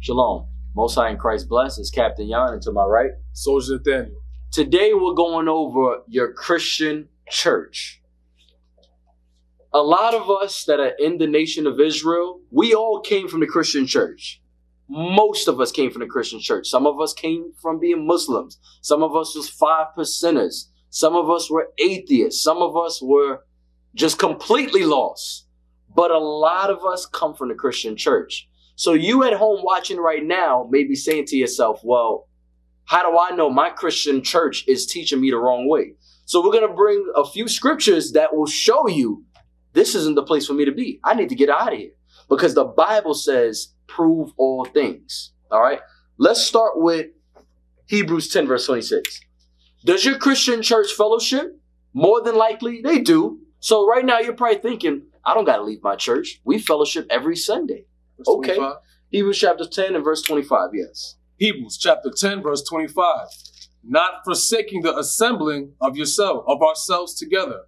Shalom. Most High in Christ bless is Captain Yan, and to my right. Soldier Nathaniel. Today we're going over your Christian church. A lot of us that are in the nation of Israel, we all came from the Christian church. Most of us came from the Christian church. Some of us came from being Muslims. Some of us was five percenters. Some of us were atheists. Some of us were just completely lost. But a lot of us come from the Christian church. So you at home watching right now may be saying to yourself, well, how do I know my Christian church is teaching me the wrong way? So we're going to bring a few scriptures that will show you this isn't the place for me to be. I need to get out of here because the Bible says prove all things. All right. Let's start with Hebrews 10 verse 26. Does your Christian church fellowship? More than likely they do. So right now you're probably thinking, I don't got to leave my church. We fellowship every Sunday. Verse Okay. 25. Hebrews chapter 10 and verse 25. Yes. Hebrews chapter 10, verse 25. Not forsaking the assembling of yourself, of ourselves together,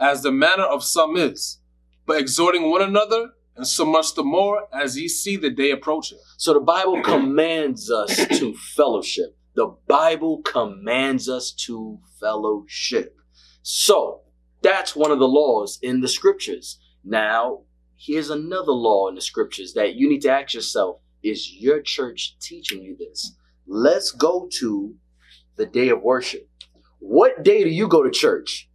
as the manner of some is, but exhorting one another, and so much the more as ye see the day approaching. So the Bible commands us to fellowship. The Bible commands us to fellowship. So that's one of the laws in the scriptures. Now, here's another law in the scriptures that you need to ask yourself is your church teaching you this? Let's go to the day of worship. What day do you go to church?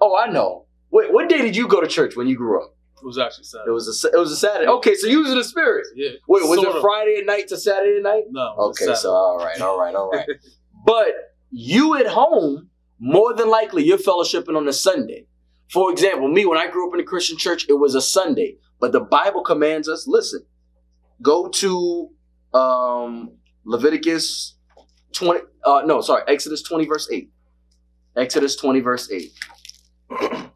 Oh, I know. Wait, what day did you go to church when you grew up? It was actually Saturday. It was a it was a Saturday. Okay, so you was in the spirit. yeah. Wait, was Sort it. Friday at night to Saturday night? No. Okay, so all right, all right, all right. but you at home, more than likely, you're fellowshipping on a Sunday. For example, me, when I grew up in a Christian church, it was a Sunday. But the Bible commands us, listen, go to um, Leviticus 20, uh, no, sorry, Exodus 20, verse 8. Exodus 20, verse 8.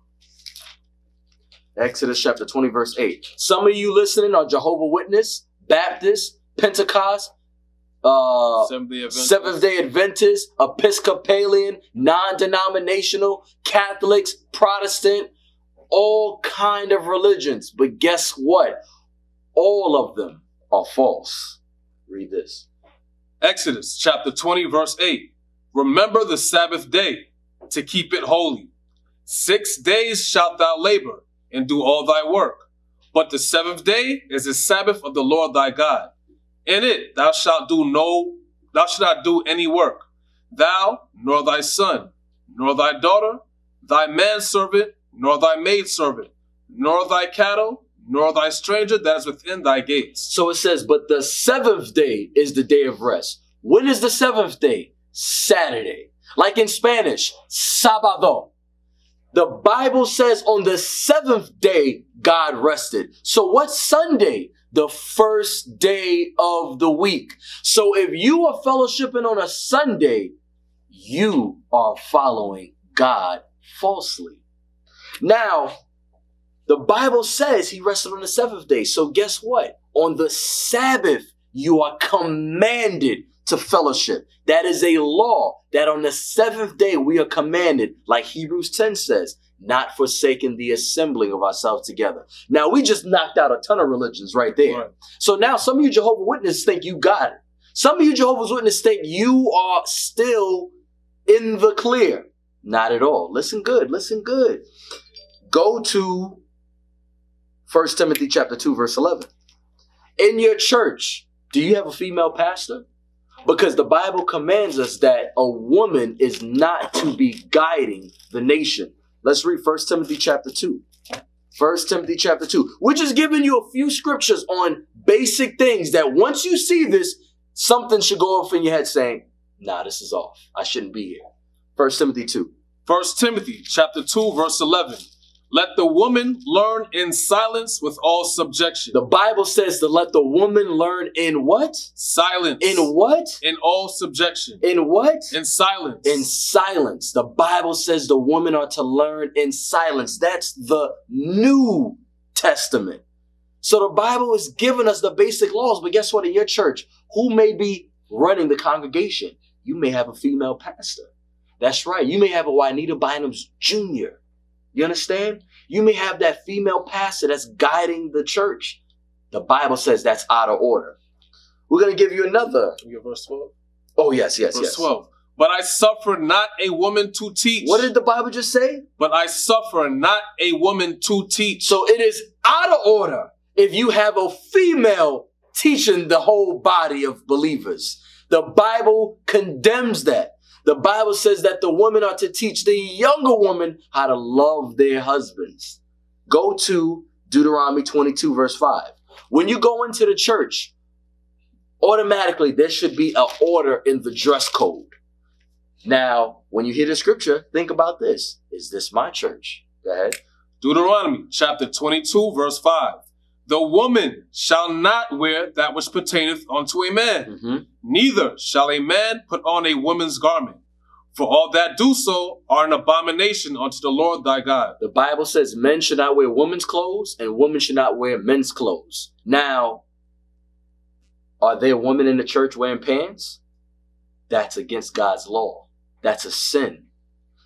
Exodus chapter 20, verse 8. Some of you listening are Jehovah Witness, Baptist, Pentecost, uh, Seventh day Adventist. Seventh day Adventist, Episcopalian, non denominational, Catholics, Protestant, all kind of religions. But guess what? All of them are false. Read this. Exodus chapter 20, verse 8. Remember the Sabbath day to keep it holy. Six days shalt thou labor and do all thy work. But the seventh day is the Sabbath of the Lord thy God. In it thou shalt do no, thou shalt not do any work. Thou, nor thy son, nor thy daughter, thy manservant, nor thy maidservant, nor thy cattle, nor thy stranger that is within thy gates. So it says, but the seventh day is the day of rest. When is the seventh day? Saturday. Like in Spanish, sábado. The Bible says on the seventh day, God rested. So what's Sunday? The first day of the week. So if you are fellowshipping on a Sunday, you are following God falsely. Now, the Bible says he rested on the seventh day. So guess what? On the Sabbath, you are commanded to fellowship. That is a law that on the seventh day we are commanded, like Hebrews 10 says, not forsaking the assembling of ourselves together. Now we just knocked out a ton of religions right there. Right. So now some of you Jehovah Witnesses think you got it. Some of you Jehovah's Witnesses think you are still in the clear. Not at all. Listen good. Listen good. Go to 1 Timothy chapter 2 verse 11. In your church, do you have a female pastor? Because the Bible commands us that a woman is not to be guiding the nation. Let's read 1 Timothy chapter 2. 1 Timothy chapter 2. We're just giving you a few scriptures on basic things that once you see this, something should go off in your head saying, nah, this is off. I shouldn't be here. 1 Timothy 2. First Timothy chapter 2 verse 11. Let the woman learn in silence with all subjection. The Bible says to let the woman learn in what? silence. In what? In all subjection. In what? In silence. In silence. The Bible says the women are to learn in silence. That's the New Testament. So the Bible is giving us the basic laws, but guess what? In your church, who may be running the congregation? You may have a female pastor. That's right. You may have a Juanita Bynum's Jr. You understand? You may have that female pastor that's guiding the church. The Bible says that's out of order. We're going to give you another. We verse 12. Oh, yes, yes, Verse yes. 12. But I suffer not a woman to teach. What did the Bible just say? but I suffer not a woman to teach. So it is out of order if you have a female teaching the whole body of believers. The Bible condemns that. The Bible says that the women are to teach the younger woman how to love their husbands. Go to Deuteronomy 22, verse 5. When you go into the church, automatically there should be an order in the dress code. Now, when you hear the scripture, think about this. Is this my church? Go ahead. Deuteronomy chapter 22, verse 5. The woman shall not wear that which pertaineth unto a man, hmm neither shall a man put on a woman's garment. For all that do so are an abomination unto the Lord thy God. The Bible says men should not wear women's clothes and women should not wear men's clothes. Now, are there women in the church wearing pants? That's against God's law. That's a sin.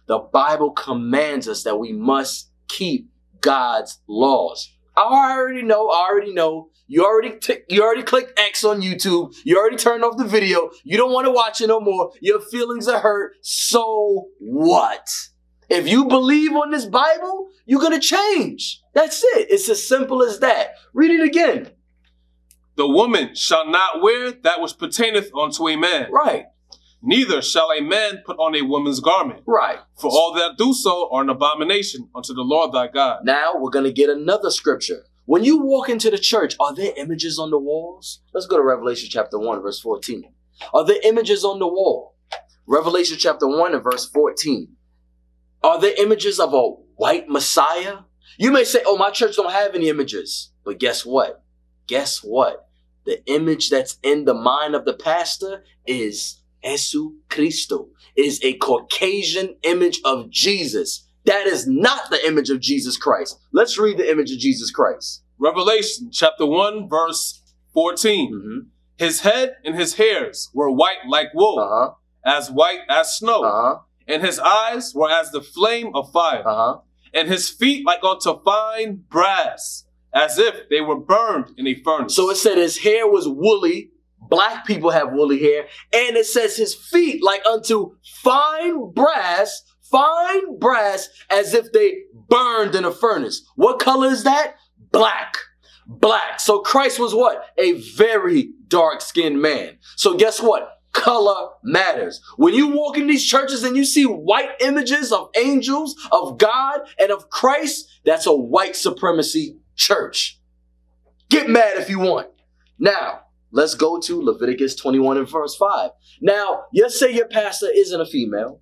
The Bible commands us that we must keep God's laws. I already know, I already know. You already t- you already clicked X on YouTube. You already turned off the video. You don't want to watch it no more. Your feelings are hurt. So what? If you believe on this Bible, you're going to change. That's it. It's as simple as that. Read it again. The woman shall not wear that which pertaineth unto a man, Right, neither shall a man put on a woman's garment. right. For all that do so are an abomination unto the Lord thy God. Now we're going to get another scripture. When you walk into the church, are there images on the walls? Let's go to Revelation chapter 1, verse 14. Are there images on the wall? Revelation chapter 1 and verse 14. Are there images of a white Messiah? You may say, oh, my church don't have any images. But guess what? Guess what? The image that's in the mind of the pastor is Jesu Cristo, is a Caucasian image of Jesus. That is not the image of Jesus Christ. Let's read the image of Jesus Christ. Revelation chapter 1, verse 14. Mm-hmm. His head and his hairs were white like wool, Uh huh. as white as snow, Uh huh. and his eyes were as the flame of fire, Uh huh. and his feet like unto fine brass, as if they were burned in a furnace. So it said his hair was woolly. Black people have woolly hair. And it says his feet like unto fine brass, fine brass, as if they burned in a furnace. What color is that? Black. Black. So Christ was what? A very dark skinned man. So guess what? Color matters. When you walk in these churches and you see white images of angels, of God, and of Christ, that's a white supremacy church. Get mad if you want. Now, let's go to Leviticus 21 and verse 5. Now, let's say your pastor isn't a female,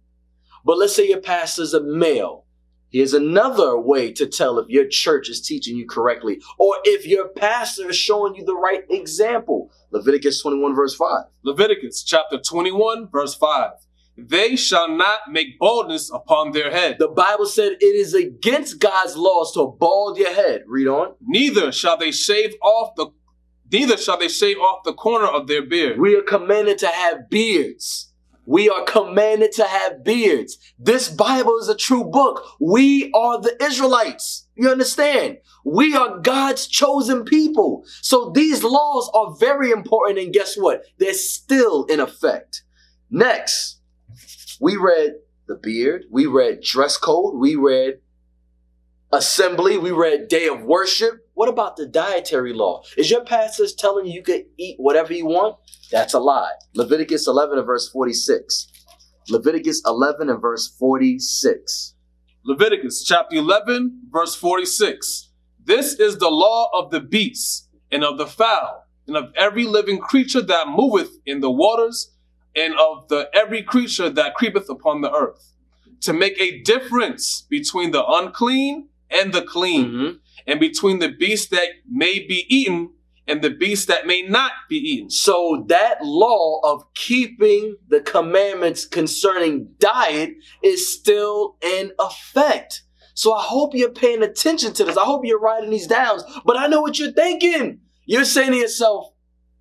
but let's say your pastor is a male. Here's another way to tell if your church is teaching you correctly or if your pastor is showing you the right example. Leviticus 21 verse 5. Leviticus chapter 21, verse 5. They shall not make baldness upon their head, The Bible said it is against God's laws to bald your head. Read on. neither shall they shave off the neither shall they shave off the corner of their beard. We are commanded to have beards. We are commanded to have beards. This Bible is a true book. We are the Israelites. You understand? We are God's chosen people. So these laws are very important. And guess what? They're still in effect. Next, we read the beard. We read dress code. We read assembly. We read day of worship. What about the dietary law? Is your pastor telling you you can eat whatever you want? That's a lie. Leviticus 11 and verse 46. Leviticus 11 and verse 46. Leviticus chapter 11, verse 46. This is the law of the beasts, and of the fowl, and of every living creature that moveth in the waters, and of the every creature that creepeth upon the earth, to make a difference between the unclean and the clean, Mhm. And between the beast that may be eaten and the beast that may not be eaten. So that law of keeping the commandments concerning diet is still in effect. So I hope you're paying attention to this. I hope you're writing these down. But I know what you're thinking. You're saying to yourself,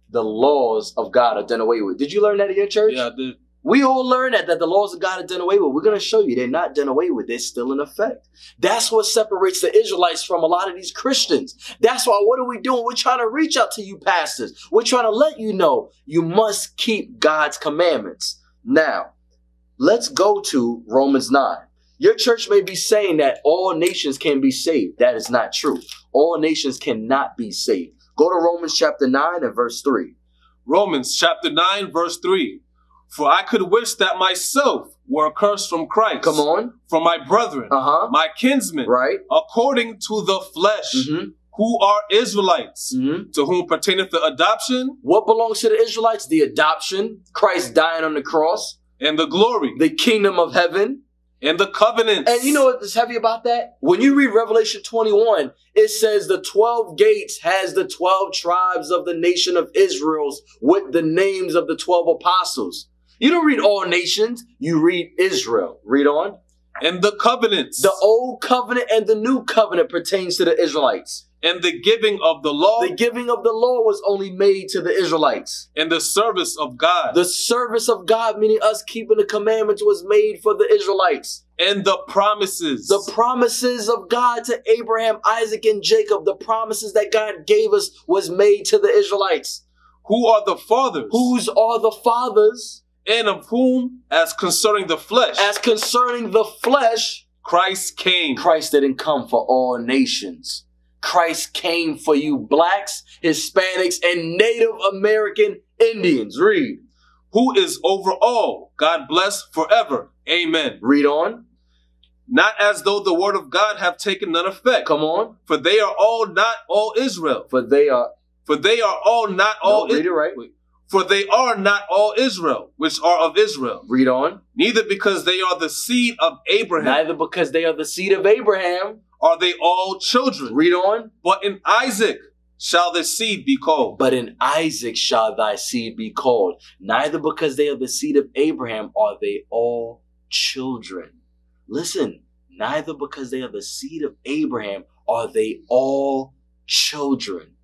the laws of God are done away with. Did you learn that at your church? Yeah, I did. We all learn that, that the laws of God are done away with. We're going to show you they're not done away with. They're still in effect. That's what separates the Israelites from a lot of these Christians. That's why what are we doing? We're trying to reach out to you pastors. We're trying to let you know you must keep God's commandments. Now, let's go to Romans 9. Your church may be saying that all nations can be saved. That is not true. All nations cannot be saved. Go to Romans chapter 9 and verse 3. Romans chapter 9, verse 3. For I could wish that myself were accursed from Christ. Come on. From my brethren, Uh huh. my kinsmen, Right. according to the flesh, Mm-hmm. who are Israelites, Mm-hmm. to whom pertaineth the adoption What belongs to the Israelites? The adoption, Christ dying on the cross, and the glory the kingdom of heaven. and the covenants. And you know what's heavy about that? When you read Revelation 21, it says the 12 gates has the 12 tribes of the nation of Israel's with the names of the 12 apostles. You don't read all nations, you read Israel. Read on. and the covenants, The old covenant and the new covenant pertains to the Israelites. and the giving of the law, The giving of the law was only made to the Israelites. and the service of God, The service of God, meaning us keeping the commandments, was made for the Israelites. and the promises. The promises of God to Abraham, Isaac, and Jacob, the promises that God gave us, was made to the Israelites. who are the fathers, Whose are the fathers? And of whom, as concerning the flesh, As concerning the flesh, Christ came. Christ didn't come for all nations. Christ came for you blacks, Hispanics, and Native American Indians. Read. who is over all, God bless forever. Amen. Read on. Not as though the word of God have taken none effect, Come on. for they are all not all Israel. For they are. For they are all not all No, read it right. For they are not all Israel, which are of Israel. Read on. Neither because they are the seed of Abraham Neither because they are the seed of Abraham. are they all children, Read on. but in Isaac shall the seed be called. But in Isaac shall thy seed be called. Neither because they are the seed of Abraham are they all children. Listen, neither because they are the seed of Abraham are they all children.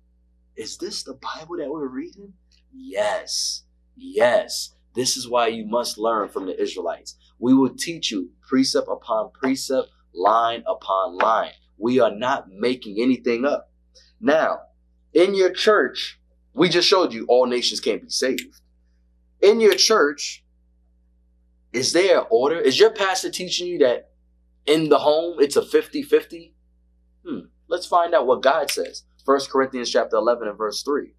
Is this the Bible that we're reading? Yes. Yes. This is why you must learn from the Israelites. We will teach you precept upon precept, line upon line. We are not making anything up. Now, in your church, we just showed you all nations can't be saved. In your church, is there order? Is your pastor teaching you that in the home it's a 50-50? Hmm. Let's find out what God says. 1 Corinthians chapter 11 and verse 3.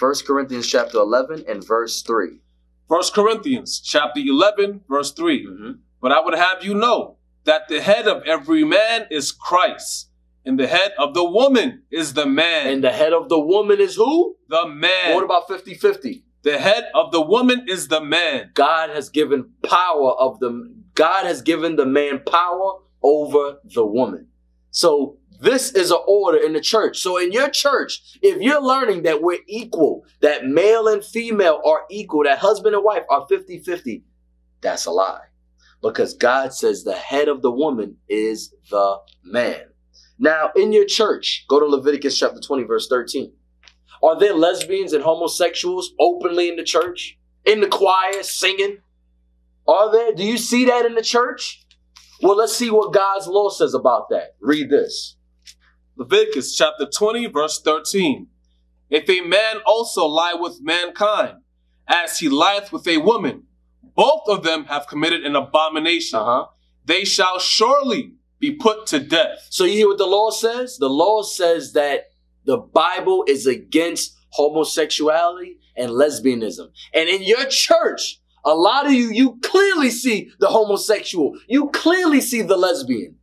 1 Corinthians chapter 11 and verse 3. First Corinthians chapter 11, verse 3. Mhm. But I would have you know that the head of every man is Christ, and the head of the woman is the man. And the head of the woman is who? the man. What about 50-50? the head of the woman is the man. God has given power of the God has given the man power over the woman. So this is an order in the church. So in your church, if you're learning that we're equal, that male and female are equal, that husband and wife are 50-50, that's a lie. Because God says the head of the woman is the man. Now, in your church, go to Leviticus chapter 20, verse 13. Are there lesbians and homosexuals openly in the church? In the choir, singing? Are there? Do you see that in the church? Well, let's see what God's law says about that. Read this. Leviticus chapter 20, verse 13. If a man also lie with mankind, as he lieth with a woman, both of them have committed an abomination. Uh huh. They shall surely be put to death. So you hear what the law says? The law says that the Bible is against homosexuality and lesbianism. And in your church, a lot of you, you clearly see the homosexual. You clearly see the lesbian.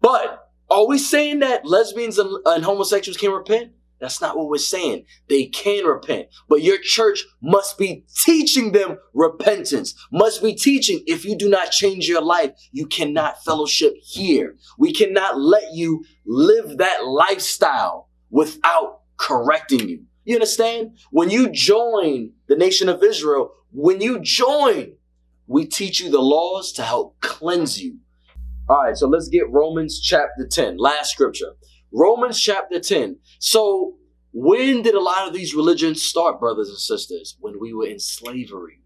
But are we saying that lesbians and, and homosexuals can repent? That's not what we're saying. They can repent, but your church must be teaching them repentance, must be teaching if you do not change your life, you cannot fellowship here. We cannot let you live that lifestyle without correcting you. You understand? When you join the nation of Israel, when you join, we teach you the laws to help cleanse you. All right, so let's get Romans chapter 10, last scripture. Romans chapter 10. So, when did a lot of these religions start, brothers and sisters? When we were in slavery.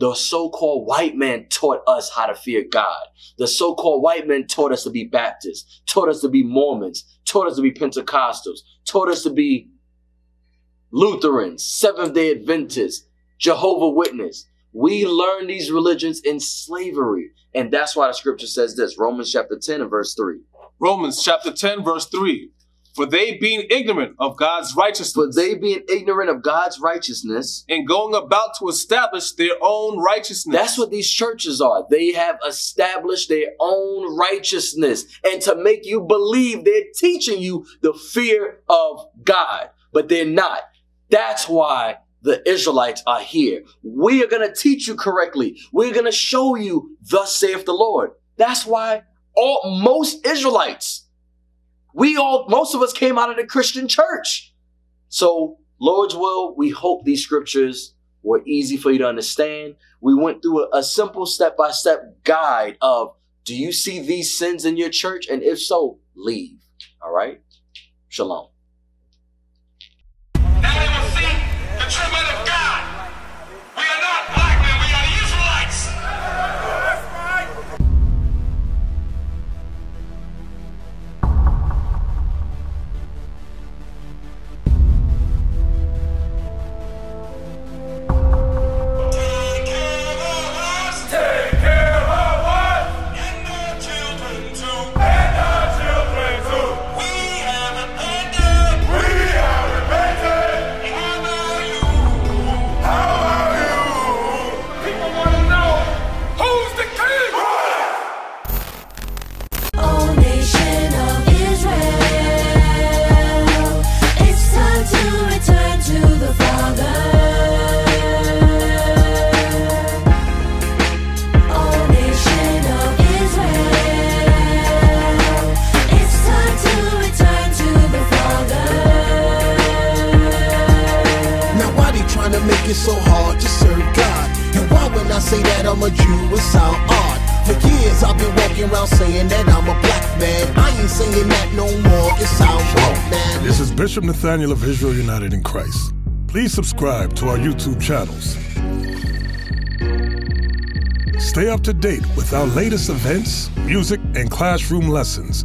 The so-called white man taught us how to fear God. The so-called white man taught us to be Baptists, taught us to be Mormons, taught us to be Pentecostals, taught us to be Lutherans, Seventh day Adventists, Jehovah Witness. We learn these religions in slavery. And that's why the scripture says this Romans chapter 10 and verse 3. Romans chapter 10, verse 3. For they being ignorant of God's righteousness. For they being ignorant of God's righteousness. And going about to establish their own righteousness. That's what these churches are. They have established their own righteousness. And to make you believe they're teaching you the fear of God. But they're not. That's why the Israelites are here. We are going to teach you correctly. We're going to show you, thus saith the Lord. That's why all most Israelites we all, most of us came out of the Christian church. So, Lord's will, we hope these scriptures were easy for you to understand. We went through a, a simple step by step guide of do you see these sins in your church? And if so, leave. All right? Shalom. Make it so hard to serve God? And why when I say that I'm a Jew, it sound odd? For years I've been walking around saying that I'm a black man. I ain't saying that no more, it sounds wrong, man. This is Bishop Nathaniel of Israel United in Christ. Please subscribe to our YouTube channels. Stay up to date with our latest events, music, and classroom lessons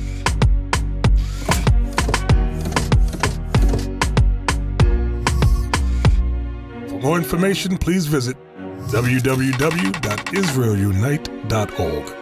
More information, please visit www.israelunite.org.